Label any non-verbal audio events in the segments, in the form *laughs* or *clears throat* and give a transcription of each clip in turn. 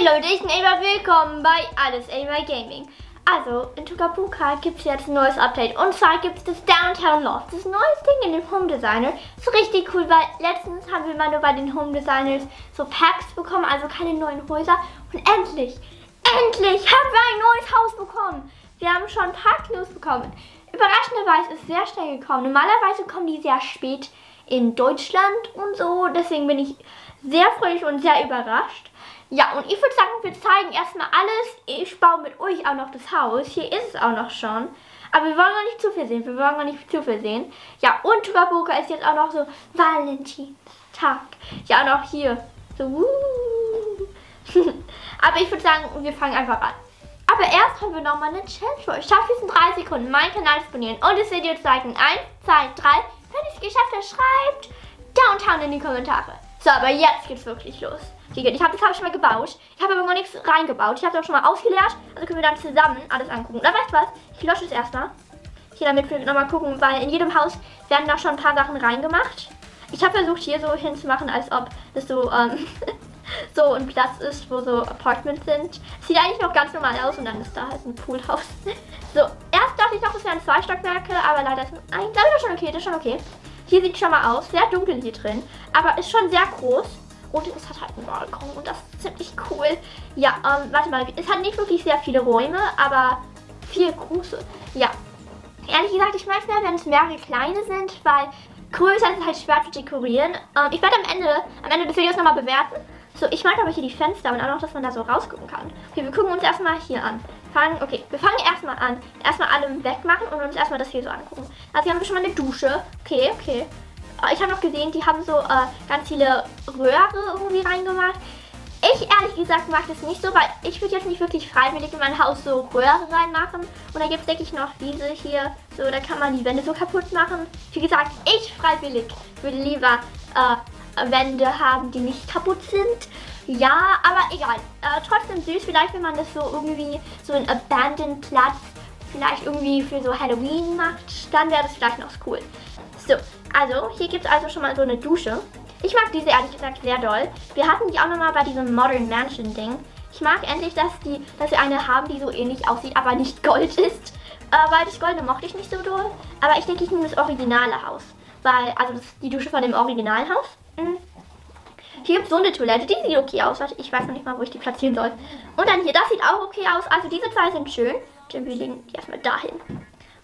Hey Leute, ich bin Ava, willkommen bei Alles Ava Gaming. Also, in Tukapuka gibt es jetzt ein neues Update und zwar gibt es das Downtown Loft. Das neues Ding in dem Home Designer. Ist richtig cool, weil letztens haben wir mal nur bei den Home Designers so Packs bekommen, also keine neuen Häuser. Und endlich, endlich haben wir ein neues Haus bekommen. Wir haben schon ein paar bekommen. Überraschenderweise ist es sehr schnell gekommen. Normalerweise kommen die sehr spät in Deutschland und so. Deswegen bin ich sehr fröhlich und sehr überrascht. Ja, und ich würde sagen, wir zeigen erstmal alles. Ich baue mit euch auch noch das Haus. Hier ist es auch noch schon. Aber wir wollen noch nicht zu viel sehen. Wir wollen noch nicht zu viel sehen. Ja, und Tugaboka ist jetzt auch noch so Valentinstag. Ja, auch noch hier. So, wuh. *laughs* Aber ich würde sagen, wir fangen einfach an. Aber erst haben wir nochmal eine Challenge für euch. Schafft es in 3 Sekunden, meinen Kanal zu abonnieren und das Video zu liken. 1, 2, 3. Wenn ihr es geschafft habt, schreibt Downtown in die Kommentare. So, aber jetzt geht's wirklich los. Ich habe das habe ich schon mal gebaut. Ich habe aber noch nichts reingebaut. Ich habe es auch schon mal ausgeleert. Also können wir dann zusammen alles angucken. Oder weißt du was? Ich lösche es erstmal. Hier, damit wir nochmal gucken, weil in jedem Haus werden da schon ein paar Sachen reingemacht. Ich habe versucht, hier so hinzumachen, als ob das so, ähm, *laughs* so ein Platz ist, wo so Apartments sind. Sieht eigentlich noch ganz normal aus und dann ist da halt ein Poolhaus. *laughs* So, erst dachte ich noch, es wären zwei Stockwerke, aber leider ist ein. Das ist schon okay, das ist schon okay. Hier sieht schon mal aus, sehr dunkel hier drin, aber ist schon sehr groß. Und es hat halt einen Balkon und das ist ziemlich cool. Ja, ähm, warte mal, es hat nicht wirklich sehr viele Räume, aber vier große. Ja, ehrlich gesagt, ich mag es mehr, wenn es mehrere kleine sind, weil größer ist halt schwer zu dekorieren. Ähm, ich werde am Ende, am Ende des Videos nochmal bewerten. So, ich mag aber hier die Fenster und auch noch, dass man da so rausgucken kann. Okay, wir gucken uns erstmal hier an. Fangen, okay, wir fangen erstmal an. Erstmal alle wegmachen und uns erstmal das hier so angucken. Also hier haben wir schon mal eine Dusche. Okay, okay. Äh, ich habe noch gesehen, die haben so äh, ganz viele Röhre irgendwie reingemacht. Ich ehrlich gesagt mag das nicht so, weil ich würde jetzt nicht wirklich freiwillig in mein Haus so Röhre reinmachen. Und da gibt es, denke ich, noch diese hier. So, da kann man die Wände so kaputt machen. Wie gesagt, ich freiwillig würde lieber äh, Wände haben, die nicht kaputt sind. Ja, aber egal. Äh, trotzdem süß, vielleicht wenn man das so irgendwie so ein Abandoned Platz vielleicht irgendwie für so Halloween macht, dann wäre das vielleicht noch cool. So, also hier gibt es also schon mal so eine Dusche. Ich mag diese ehrlich gesagt sehr doll. Wir hatten die auch nochmal bei diesem Modern Mansion Ding. Ich mag endlich, dass, die, dass wir eine haben, die so ähnlich aussieht, aber nicht Gold ist. Äh, weil das Goldene mochte ich nicht so doll. Aber ich denke, ich nehme das originale Haus. Weil, also das ist die Dusche von dem Originalhaus. Hier gibt es so eine Toilette, die sieht okay aus. Ich weiß noch nicht mal, wo ich die platzieren soll. Und dann hier, das sieht auch okay aus. Also diese zwei sind schön. Und wir legen die erstmal dahin.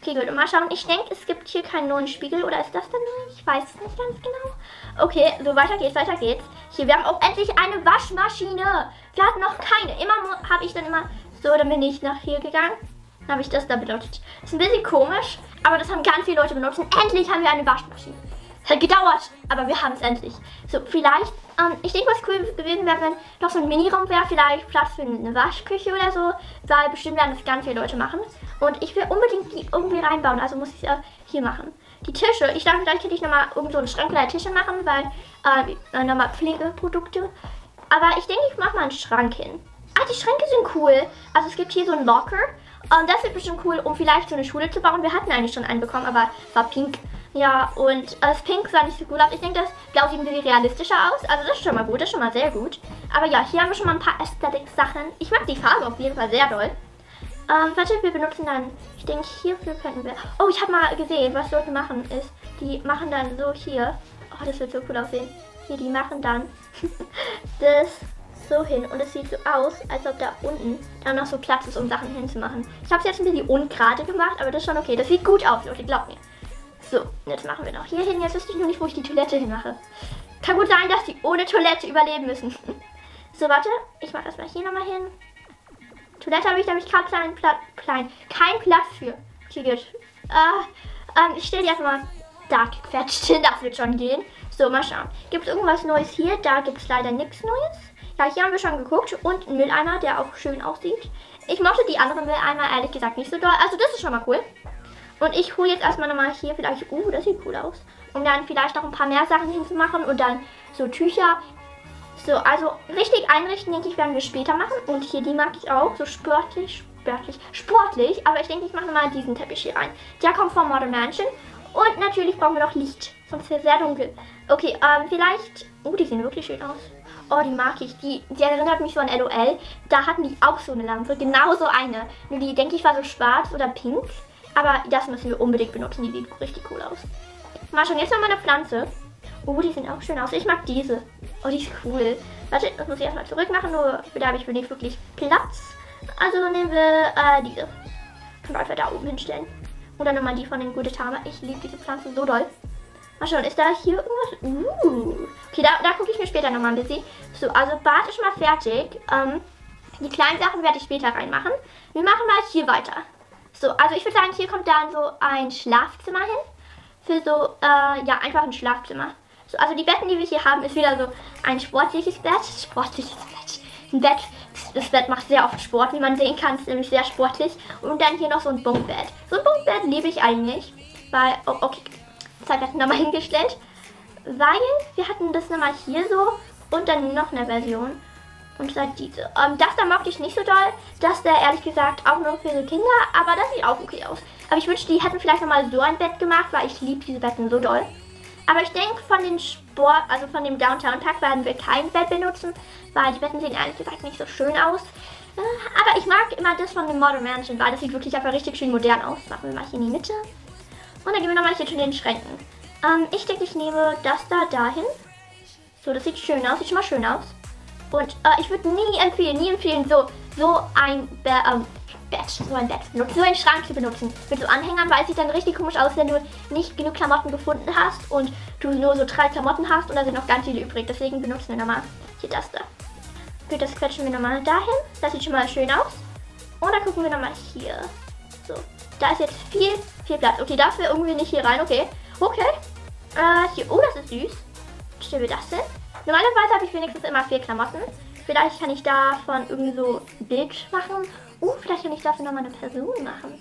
Okay, gut. Und mal schauen. Ich denke, es gibt hier keinen neuen Spiegel. Oder ist das der neue? Ich weiß es nicht ganz genau. Okay, so weiter geht's, weiter geht's. Hier, wir haben auch endlich eine Waschmaschine. Wir hatten noch keine. Immer habe ich dann immer... So, dann bin ich nach hier gegangen. Dann habe ich das da benutzt. Ist ein bisschen komisch, aber das haben ganz viele Leute benutzt. Und endlich haben wir eine Waschmaschine. Es hat gedauert, aber wir haben es endlich. So, vielleicht, ähm, ich denke, was cool gewesen wäre, wenn noch so ein Miniraum wäre, vielleicht Platz für eine Waschküche oder so, weil bestimmt werden das ganz viele Leute machen. Und ich will unbedingt die irgendwie reinbauen, also muss ich es äh, hier machen. Die Tische, ich dachte, vielleicht hätte ich nochmal irgend so einen Schrank oder Tische machen, weil, äh, nochmal Pflegeprodukte. Aber ich denke, ich mache mal einen Schrank hin. Ah, die Schränke sind cool. Also es gibt hier so einen Locker. Und das wird bestimmt cool, um vielleicht so eine Schule zu bauen. Wir hatten eigentlich schon einen bekommen, aber war pink. Ja, und das Pink sah nicht so gut aus. Ich denke, das Blau sieht ein bisschen realistischer aus. Also das ist schon mal gut, das ist schon mal sehr gut. Aber ja, hier haben wir schon mal ein paar Aesthetic-Sachen. Ich mag die Farbe auf jeden Fall sehr doll. Ähm, warte, wir benutzen dann, ich denke, hierfür könnten wir... Oh, ich habe mal gesehen, was Leute machen ist, die machen dann so hier... Oh, das wird so cool aussehen. Hier, die machen dann *laughs* das so hin und es sieht so aus, als ob da unten dann noch so Platz ist, um Sachen hinzumachen. Ich habe es jetzt ein bisschen ungerade gemacht, aber das ist schon okay. Das sieht gut aus, Leute, glaubt mir. So, jetzt machen wir noch hier hin. Jetzt wüsste ich nur nicht, wo ich die Toilette hinmache. Kann gut sein, dass die ohne Toilette überleben müssen. *laughs* so, warte. Ich mache das mal hier nochmal hin. Toilette habe ich nämlich gerade klein, klein. Kein Platz für. Okay, gut. Äh, ähm, ich stelle die erstmal da gequetscht hin. Das wird schon gehen. So, mal schauen. Gibt es irgendwas Neues hier? Da gibt es leider nichts Neues. Ja, hier haben wir schon geguckt. Und einen Mülleimer, der auch schön aussieht. Ich mochte die anderen Mülleimer ehrlich gesagt nicht so doll. Also das ist schon mal cool. Und ich hole jetzt erstmal nochmal hier vielleicht, uh, das sieht cool aus. Um dann vielleicht noch ein paar mehr Sachen hinzumachen und dann so Tücher. So, also richtig einrichten, denke ich, werden wir später machen. Und hier, die mag ich auch, so sportlich, sportlich, sportlich. Aber ich denke, ich mache mal diesen Teppich hier rein. Der kommt von Modern Mansion. Und natürlich brauchen wir noch Licht, sonst wäre es sehr dunkel. Okay, ähm, vielleicht, uh, die sehen wirklich schön aus. Oh, die mag ich. Die, die erinnert mich so an LOL. Da hatten die auch so eine Lampe. Genau so eine. Nur die, denke ich, war so schwarz oder pink. Aber das müssen wir unbedingt benutzen. Die sieht richtig cool aus. Mal schon, jetzt noch mal eine Pflanze. Oh, die sehen auch schön aus. Ich mag diese. Oh, die ist cool. Warte, das muss ich erstmal zurück machen. Nur da habe ich nicht wirklich Platz. Also nehmen wir äh, diese. Können wir einfach da oben hinstellen. Oder nochmal die von den Gudetama. Ich liebe diese Pflanzen so doll. Mal schauen, ist da hier irgendwas? Uh. Okay, da, da gucke ich mir später nochmal ein bisschen. So, also Bad ist schon mal fertig. Ähm, die kleinen Sachen werde ich später reinmachen. Wir machen mal hier weiter. So, also ich würde sagen, hier kommt dann so ein Schlafzimmer hin. Für so, äh, ja, einfach ein Schlafzimmer. So, also die Betten, die wir hier haben, ist wieder so ein sportliches Bett. Sportliches Bett. Ein Bett, das Bett macht sehr oft Sport, wie man sehen kann. ist nämlich sehr sportlich. Und dann hier noch so ein Bunkbett. So ein Bunkbett liebe ich eigentlich. Weil, oh, okay, habe ich nochmal hingestellt. Weil wir hatten das nochmal hier so und dann noch eine Version. Und zwar diese. Ähm, das da mochte ich nicht so doll. Das da ehrlich gesagt auch nur für die Kinder. Aber das sieht auch okay aus. Aber ich wünschte, die hätten vielleicht nochmal so ein Bett gemacht, weil ich liebe diese Betten so doll. Aber ich denke, von den Sport, also von dem Downtown Park werden wir kein Bett benutzen, weil die Betten sehen ehrlich gesagt nicht so schön aus. Äh, aber ich mag immer das von dem Modern Mansion, weil das sieht wirklich einfach richtig schön modern aus. Machen wir mal hier in die Mitte. Und dann gehen wir nochmal hier zu den Schränken. Ähm, ich denke, ich nehme das da dahin. So, das sieht schön aus. Sieht schon mal schön aus. Und äh, ich würde nie empfehlen, nie empfehlen, so, so ein Be ähm, Bett, so ein Bett benutzen, so einen Schrank zu benutzen. Mit so Anhängern, weil es sieht dann richtig komisch aus, wenn du nicht genug Klamotten gefunden hast und du nur so drei Klamotten hast und da sind noch ganz viele übrig. Deswegen benutzen wir nochmal hier das da. Gut, das quetschen wir nochmal dahin. Das sieht schon mal schön aus. Und dann gucken wir nochmal hier. So, da ist jetzt viel, viel Platz. Okay, darf wir irgendwie nicht hier rein. Okay, okay. Äh, hier, oh, das ist süß. Stellen wir das hin. Normalerweise habe ich wenigstens immer vier Klamotten. Vielleicht kann ich davon irgendwie so ein Bild machen. Uh, vielleicht kann ich dafür nochmal eine Person machen.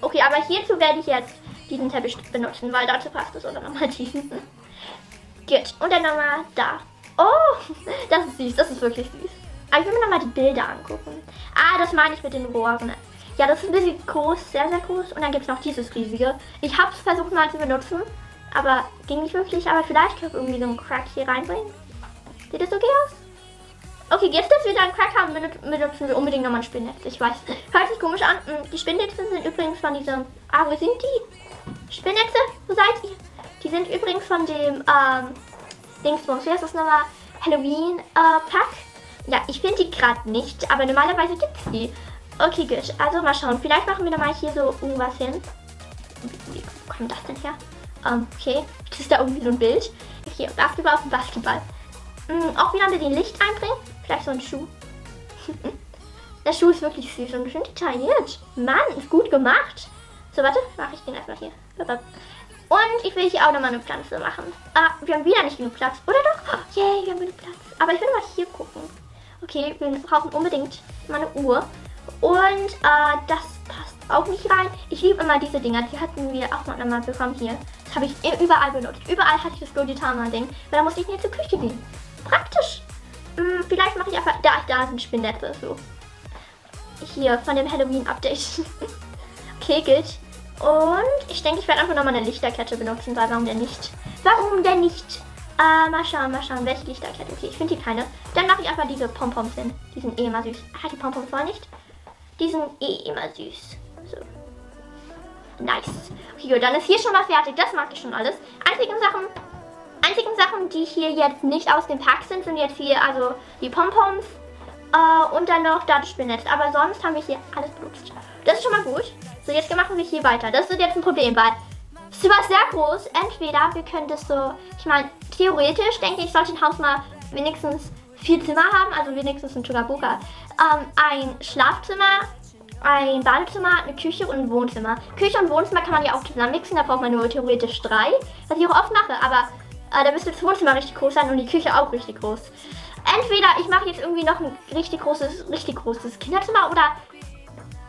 okay, aber hierzu werde ich jetzt diesen Teppich benutzen, weil dazu passt es oder nochmal diesen. Gut, und dann nochmal da. Oh, das ist süß, das ist wirklich süß. Aber ich will mir nochmal die Bilder angucken. Ah, das meine ich mit den Rohren. Ja, das ist ein bisschen groß, sehr, sehr groß. Und dann gibt es noch dieses riesige. Ich habe es versucht mal zu benutzen, aber ging nicht wirklich. Aber vielleicht kann ich irgendwie so einen Crack hier reinbringen. Sieht das okay aus? Okay, jetzt, dass wir da einen Crack haben, benutzen wir unbedingt nochmal ein Spinnnetz. Ich weiß, *laughs* hört sich komisch an. Hm, die Spinnnetze sind übrigens von diesem... Ah, wo sind die? Spinnnetze? Wo seid ihr? Die sind übrigens von dem, ähm, Dingsbums. Wie heißt das nochmal? Halloween-Pack. Äh, ja, ich finde die gerade nicht, aber normalerweise gibt es die. Okay, gut. Also mal schauen. Vielleicht machen wir nochmal hier so irgendwas hin. Wie kommt das denn her? Okay, das ist da irgendwie so ein Bild. Hier, Basketball auf dem Basketball. Hm, auch wieder ein bisschen Licht einbringen. Vielleicht so ein Schuh. *laughs* Der Schuh ist wirklich süß und schön detailliert. Mann, ist gut gemacht. So, warte, mache ich den erstmal hier. Und ich will hier auch nochmal eine Pflanze machen. Ah, wir haben wieder nicht genug Platz. Oder doch? Oh, yay, wir haben genug Platz. Aber ich will mal hier gucken. Okay, wir brauchen unbedingt mal eine Uhr. Und äh, das passt auch nicht rein. Ich liebe immer diese Dinger. Die hatten wir auch mal bekommen hier. Das habe ich überall benutzt. Überall hatte ich das Goditama-Ding. Weil da musste ich nicht zur Küche gehen. Praktisch. Hm, vielleicht mache ich einfach... Da, da sind Spinette. So. Hier, von dem Halloween-Update. *laughs* okay, gilt. Und ich denke, ich werde einfach nochmal eine Lichterkette benutzen. Weil warum denn nicht? Warum denn nicht? Äh, mal schauen, mal schauen, welche Lichterkette. Okay, ich finde die keine. Dann mache ich einfach diese Pompoms hin. Die sind eh immer süß. Ah, die Pompoms war nicht. Die sind eh immer süß. So. Nice. Okay, gut, dann ist hier schon mal fertig. Das mag ich schon alles. Einzigen Sachen, einzigen Sachen, die hier jetzt nicht aus dem Pack sind, sind jetzt hier also die Pompoms äh, und dann noch das Spinett. Aber sonst haben wir hier alles benutzt. Das ist schon mal gut. So, jetzt machen wir hier weiter. Das ist jetzt ein Problem, weil es war sehr groß. Entweder wir können das so, ich meine, theoretisch denke ich, sollte ein Haus mal wenigstens vier Zimmer haben, also wenigstens ein Chugabuka. Ähm, ein Schlafzimmer, ein Badezimmer, eine Küche und ein Wohnzimmer. Küche und Wohnzimmer kann man ja auch zusammen mixen, da braucht man nur theoretisch drei, was ich auch oft mache, aber äh, da müsste das Wohnzimmer richtig groß sein und die Küche auch richtig groß. Entweder ich mache jetzt irgendwie noch ein richtig großes, richtig großes Kinderzimmer oder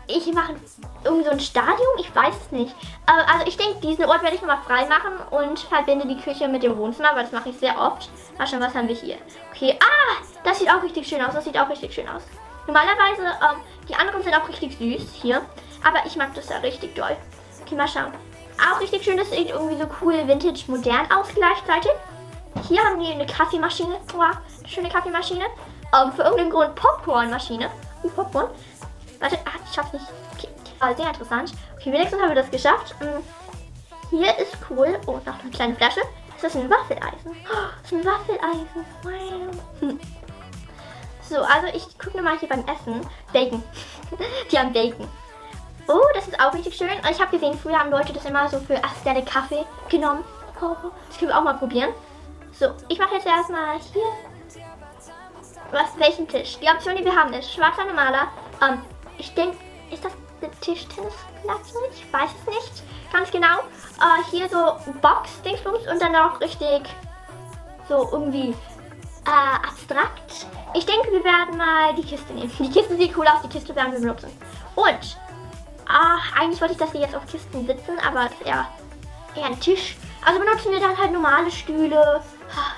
ich mache irgendwie so ein Stadion, ich weiß es nicht. Äh, also ich denke, diesen Ort werde ich nochmal frei machen und verbinde die Küche mit dem Wohnzimmer, weil das mache ich sehr oft. Mal schauen, was haben wir hier. Okay, ah, das sieht auch richtig schön aus, das sieht auch richtig schön aus. Normalerweise, ähm, die anderen sind auch richtig süß hier, aber ich mag das ja richtig doll. Okay, mal schauen. Auch richtig schön, das sieht irgendwie so cool, vintage, modern aus gleichzeitig. Hier haben die eine Kaffeemaschine. Wow, schöne Kaffeemaschine. Ähm, für irgendeinen Grund Popcornmaschine. Uh, Popcorn. Warte, ah, ich schaff's nicht. Okay, ah, sehr interessant. Okay, wenigstens haben wir das geschafft. Hm. Hier ist cool. Oh, noch eine kleine Flasche. Das ist ein Waffeleisen. Oh, das ist ein Waffeleisen. Wow. Hm. So, also ich gucke nochmal hier beim Essen. Bacon. *laughs* Die haben Bacon. Oh, das ist auch richtig schön. Ich habe gesehen, früher haben Leute das immer so für Astelle Kaffee genommen. Das können wir auch mal probieren. So, ich mache jetzt erstmal hier. Was, welchen Tisch? Die Option, die wir haben, ist schwarzer normaler. Ähm, ich denke, ist das eine Tischtennisplatte? Ich weiß es nicht ganz genau. Äh, hier so Box-Dingsbums und dann auch richtig so irgendwie äh, abstrakt. Ich denke, wir werden mal die Kiste nehmen. Die Kiste sieht cool aus, die Kiste werden wir benutzen. Und, äh, eigentlich wollte ich, dass die jetzt auf Kisten sitzen, aber ja, eher ein Tisch. Also benutzen wir dann halt normale Stühle.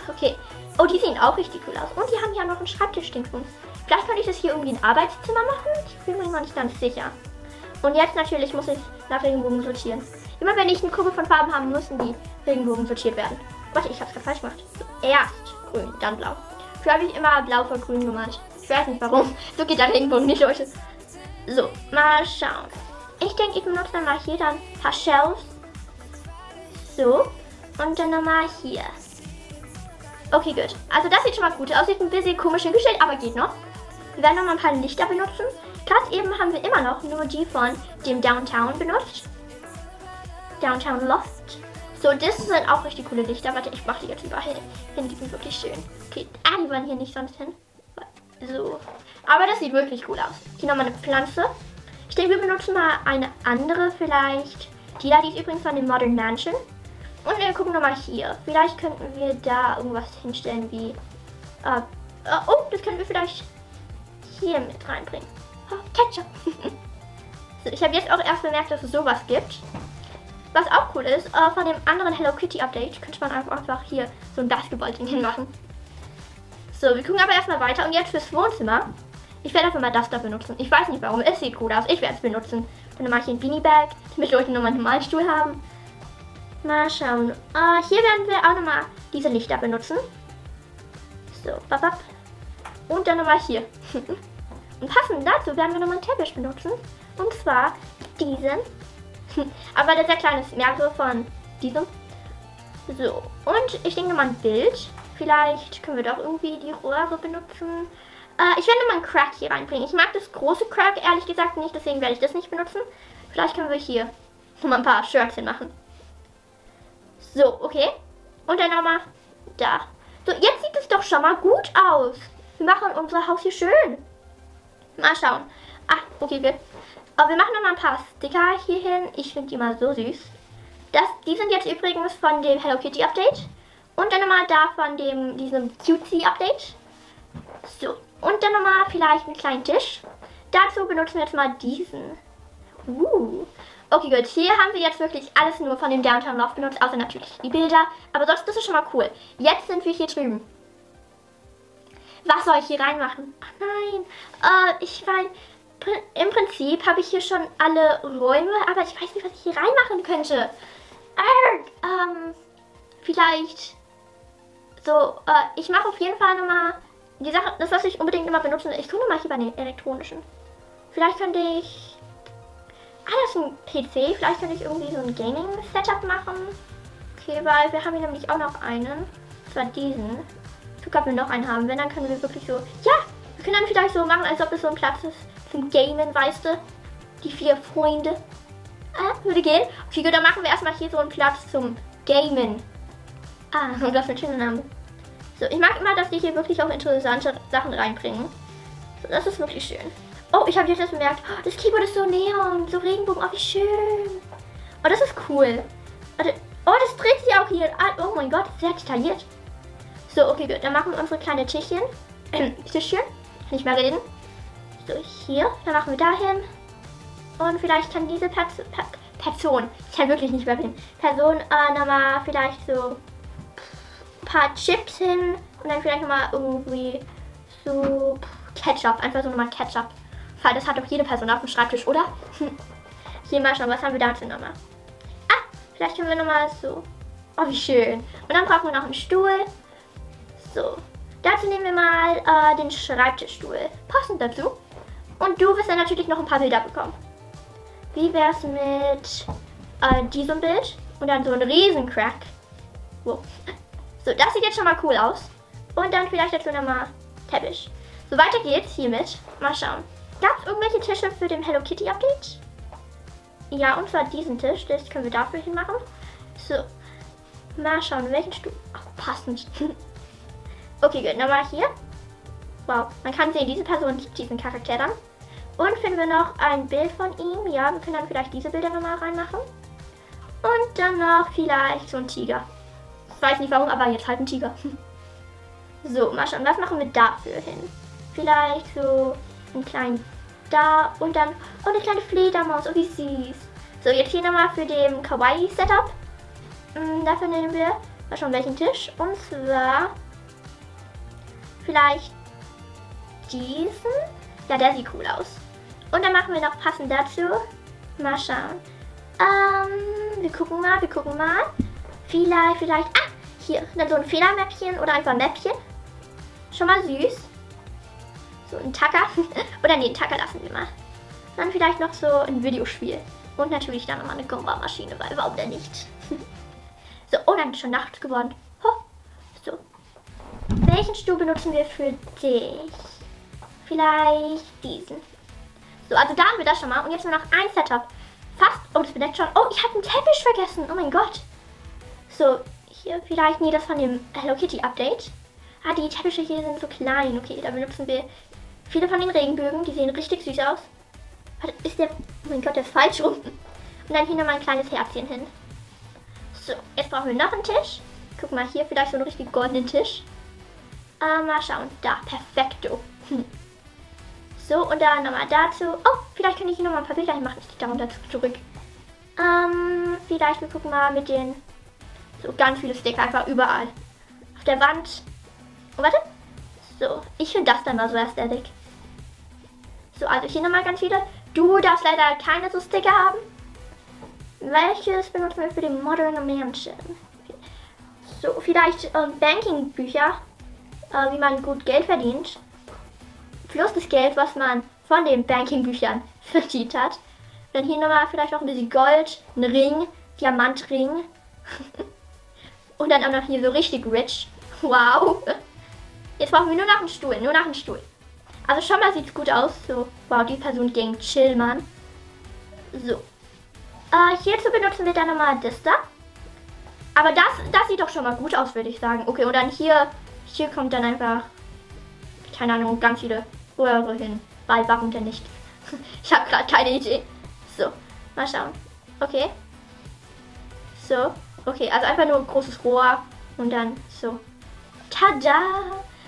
Okay. Oh, die sehen auch richtig cool aus. Und die haben ja noch einen Schreibtisch, Dingsbums. Vielleicht könnte ich das hier irgendwie ein Arbeitszimmer machen. Ich bin mir noch nicht ganz sicher. Und jetzt natürlich muss ich nach Regenbogen sortieren. Immer wenn ich eine Gruppe von Farben habe, müssen die Regenbogen sortiert werden. Warte, ich hab's gerade falsch gemacht. Zuerst grün, dann blau. Früher habe ich immer blau vor grün gemalt. Ich weiß nicht warum. *laughs* So geht der Regenbogen nicht, Leute. So, mal schauen. Ich denke, ich benutze dann mal hier dann ein paar Shells. So. Und dann nochmal hier. Okay, gut. Also das sieht schon mal gut aus. Sieht ein bisschen komisch hingestellt, aber geht noch. Wir werden nochmal ein paar Lichter benutzen. Gerade eben haben wir immer noch nur die von dem Downtown benutzt. Downtown Loft. So, das sind auch richtig coole Lichter. Warte, ich mache die jetzt überall hin. Die sind wirklich schön. Okay, ah, die wollen hier nicht sonst hin. So. Aber das sieht wirklich cool aus. Hier nochmal eine Pflanze. Ich denke, wir benutzen mal eine andere vielleicht. Die da, die ist übrigens von dem Modern Mansion. Und wir gucken nochmal hier. Vielleicht könnten wir da irgendwas hinstellen wie... Äh, äh, oh, das können wir vielleicht hier mit reinbringen. Oh, Ketchup. *laughs* so, ich habe jetzt auch erst bemerkt, dass es sowas gibt. Was auch cool ist, äh, von dem anderen Hello Kitty Update könnte man einfach hier so ein Basketball-Ding hinmachen. So, wir gucken aber erstmal weiter. Und jetzt fürs Wohnzimmer. Ich werde einfach mal das da benutzen. Ich weiß nicht warum. Es sieht cool aus. Ich werde es benutzen. Dann mache ich ein Beanie Bag, damit Leute nochmal einen normalen Stuhl haben. Mal schauen. Uh, hier werden wir auch nochmal diese Lichter benutzen. So, babab. Und dann nochmal hier. *laughs* Und passend dazu werden wir nochmal einen Teppich benutzen. Und zwar diesen. *laughs* Aber der sehr kleine ist mehr so von diesem. So, und ich denke mal ein Bild. Vielleicht können wir doch irgendwie die Röhre benutzen. Äh, ich werde nochmal einen Crack hier reinbringen. Ich mag das große Crack ehrlich gesagt nicht, deswegen werde ich das nicht benutzen. Vielleicht können wir hier *laughs* nochmal ein paar Shirts machen. So, okay. Und dann nochmal da. So, jetzt sieht es doch schon mal gut aus. Wir machen unser Haus hier schön. Mal schauen. Ah, okay, gut. Aber wir machen nochmal ein paar Sticker hier hin. Ich finde die mal so süß. Das, die sind jetzt übrigens von dem Hello Kitty Update. Und dann nochmal da von dem, diesem Cutesy Update. So, und dann nochmal vielleicht einen kleinen Tisch. Dazu benutzen wir jetzt mal diesen. Uh. Okay, gut. Hier haben wir jetzt wirklich alles nur von dem Downtown Loft benutzt, außer natürlich die Bilder. Aber sonst, das ist schon mal cool. Jetzt sind wir hier drüben. Was soll ich hier reinmachen? Ach nein. Äh, ich meine, im Prinzip habe ich hier schon alle Räume, aber ich weiß nicht, was ich hier reinmachen könnte. Arg, ähm, vielleicht so, äh, ich mache auf jeden Fall nochmal die Sache, das was ich unbedingt immer benutzen Ich gucke mal hier bei den elektronischen. Vielleicht könnte ich Ah, das ist ein PC. Vielleicht könnte ich irgendwie so ein Gaming-Setup machen. Okay, weil wir haben hier nämlich auch noch einen. Das war diesen. Ich gucke, ob wir noch einen haben. Wenn, dann können wir wirklich so... Ja! Wir können dann vielleicht so machen, als ob es so ein Platz ist zum Gamen, weißt du? Die vier Freunde. Ah, würde gehen. Okay, gut, dann machen wir erstmal hier so einen Platz zum Gamen. Ah, und was für ein schöner Name. So, ich mag immer, dass die hier wirklich auch interessante Sachen reinbringen. So, das ist wirklich schön. Oh, ich habe jetzt bemerkt, oh, das Keyboard ist so neon, so Regenbogen. Oh, wie schön. Oh, das ist cool. Oh, das dreht sich auch hier. Ah, oh mein Gott, sehr detailliert. So, okay, gut. Dann machen wir unsere kleine Tischchen. Tischchen. *clears throat* Kann ich mal reden. So, hier. Dann machen wir dahin. Und vielleicht kann diese Pers per Person, ich kann wirklich nicht mehr reden, Person äh, nochmal vielleicht so ein paar Chips hin. Und dann vielleicht nochmal irgendwie so Ketchup. Einfach so nochmal Ketchup. Weil das hat doch jede Person auf dem Schreibtisch, oder? *laughs* Hier mal schauen, was haben wir dazu nochmal? Ah, vielleicht können wir nochmal so. Oh, wie schön. Und dann brauchen wir noch einen Stuhl. So. Dazu nehmen wir mal äh, den Schreibtischstuhl. Passend dazu. Und du wirst dann natürlich noch ein paar Bilder bekommen. Wie wär's mit äh, diesem Bild? Und dann so ein Riesencrack. Wow. So, das sieht jetzt schon mal cool aus. Und dann vielleicht dazu nochmal Teppich. So, weiter geht's hiermit. Mal schauen. Gab es irgendwelche Tische für den Hello Kitty Update? Ja, und zwar diesen Tisch. Das können wir dafür hinmachen. So. Mal schauen, welchen Stuhl. Ach, passend. *laughs* okay, gut. Nochmal hier. Wow. Man kann sehen, diese Person liebt diesen Charakter dann. Und finden wir noch ein Bild von ihm. Ja, wir können dann vielleicht diese Bilder nochmal reinmachen. Und dann noch vielleicht so ein Tiger. Ich weiß nicht warum, aber jetzt halt ein Tiger. *laughs* So, mal schauen, was machen wir dafür hin? Vielleicht so einen kleinen da und dann, oh, eine kleine Fledermaus, oh, wie süß. So, jetzt hier nochmal für den Kawaii-Setup. Hm, dafür nehmen wir, mal schauen, welchen Tisch. Und zwar vielleicht diesen. Ja, der sieht cool aus. Und dann machen wir noch passend dazu. Mal schauen. Ähm, wir gucken mal, wir gucken mal. Vielleicht, vielleicht, ah, hier, dann so ein Fehlermäppchen oder einfach Mäppchen. Schon mal süß. So ein Tacker. *laughs* oder nee, einen Tacker lassen wir mal. Dann vielleicht noch so ein Videospiel. Und natürlich dann nochmal eine Gumba-Maschine, weil warum denn nicht? *laughs* so, oh, dann ist schon Nacht geworden. Ho. So. Welchen Stuhl benutzen wir für dich? Vielleicht diesen. So, also da haben wir das schon mal. Und jetzt nur noch ein Setup. Fast. Oh, das bedeckt schon. Oh, ich habe einen Teppich vergessen. Oh mein Gott. So, hier vielleicht. Nee, das von dem Hello Kitty Update. Ah, die Teppiche hier sind so klein. Okay, da benutzen wir viele von den Regenbögen. Die sehen richtig süß aus. Warte, ist der... Oh mein Gott, der ist falsch rum. Und dann hier nochmal ein kleines Herzchen hin. So, jetzt brauchen wir noch einen Tisch. Guck mal, hier vielleicht so einen richtig goldenen Tisch. Äh, mal schauen. Da, perfekto. Hm. So, und dann nochmal dazu. Oh, vielleicht kann ich hier nochmal ein paar Bilder machen. Ich gehe darunter zurück. Ähm, vielleicht, wir gucken mal mit den... So, ganz viele Sticker einfach überall. Auf der Wand. Oh, warte. So, ich finde das dann mal so ästhetisch. So, also hier nochmal ganz viele. Du darfst leider keine so Sticker haben. Welches benutzen wir für die Modern Mansion? So, vielleicht äh, Banking-Bücher, äh, wie man gut Geld verdient. Plus das Geld, was man von den Banking-Büchern *laughs* verdient hat. Dann hier nochmal vielleicht noch ein bisschen Gold, ein Ring, Diamantring. *laughs* Und dann auch noch hier so richtig rich. *laughs* Wow. Jetzt brauchen wir nur noch einen Stuhl, nur noch einen Stuhl. Also schon mal sieht es gut aus. So, wow, die Person ging chill, Mann. So. Äh, hierzu benutzen wir dann nochmal das da. Aber das, das sieht doch schon mal gut aus, würde ich sagen. Okay, und dann hier, hier kommt dann einfach, keine Ahnung, ganz viele Röhre hin. Weil, warum denn nicht? *laughs* ich habe gerade keine Idee. So, mal schauen. Okay. So, okay, also einfach nur ein großes Rohr und dann so. Tada!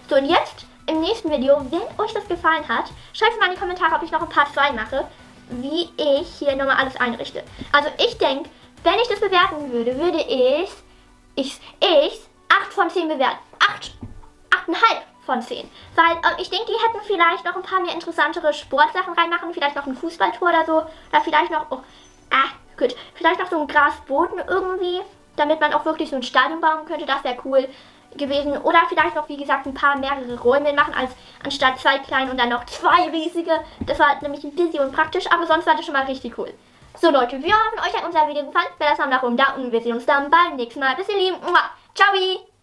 So, und jetzt im nächsten Video, wenn euch das gefallen hat, schreibt mal in die Kommentare, ob ich noch ein Part 2 mache, wie ich hier nochmal alles einrichte. Also ich denke, wenn ich das bewerten würde, würde ich ich, ich 8 von 10 bewerten. 8, 8,5 von 10. Weil äh, ich denke, die hätten vielleicht noch ein paar mehr interessantere Sportsachen reinmachen. Vielleicht noch ein Fußballtor oder so. Oder vielleicht noch, oh, ah, gut. Vielleicht noch so ein Grasboden irgendwie. Damit man auch wirklich so ein Stadion bauen könnte. Das wäre cool gewesen. Oder vielleicht noch, wie gesagt, ein paar mehrere Räume machen, als anstatt zwei kleinen und dann noch zwei riesige. Das war nämlich ein bisschen unpraktisch, aber sonst war das schon mal richtig cool. So Leute, wir hoffen, euch hat unser Video gefallen. Wer das haben nach oben da und wir sehen uns dann beim nächsten Mal. Bis ihr Lieben. Ciao!